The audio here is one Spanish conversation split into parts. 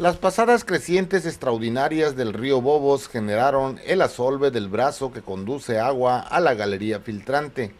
Las pasadas crecientes extraordinarias del río Bobos generaron el asolve del brazo que conduce agua a la galería filtrante.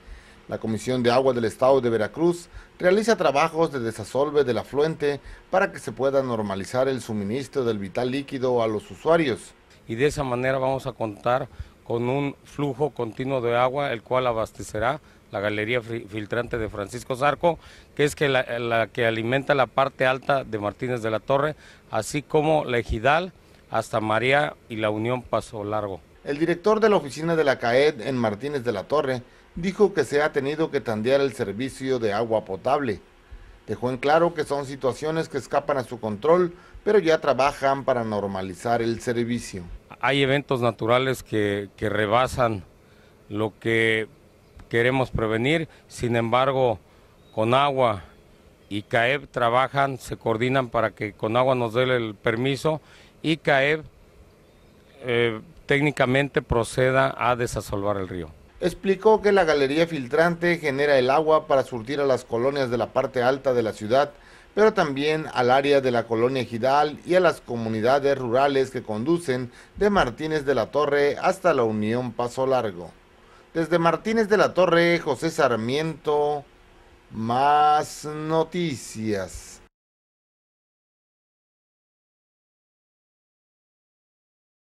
La Comisión de Agua del Estado de Veracruz realiza trabajos de desasolve del afluente para que se pueda normalizar el suministro del vital líquido a los usuarios. Y de esa manera vamos a contar con un flujo continuo de agua, el cual abastecerá la galería filtrante de Francisco Zarco, que es que la, que alimenta la parte alta de Martínez de la Torre, así como la Ejidal hasta María y la Unión Paso Largo. El director de la oficina de la CAED en Martínez de la Torre dijo que se ha tenido que tandear el servicio de agua potable. Dejó en claro que son situaciones que escapan a su control, pero ya trabajan para normalizar el servicio. Hay eventos naturales que, que rebasan lo que queremos prevenir. Sin embargo, con agua y CAEB trabajan, se coordinan para que con agua nos dé el permiso y CAEB eh, técnicamente proceda a desasolvar el río. Explicó que la galería filtrante genera el agua para surtir a las colonias de la parte alta de la ciudad, pero también al área de la colonia Gidal y a las comunidades rurales que conducen de Martínez de la Torre hasta la Unión Paso Largo. Desde Martínez de la Torre, José Sarmiento, más noticias.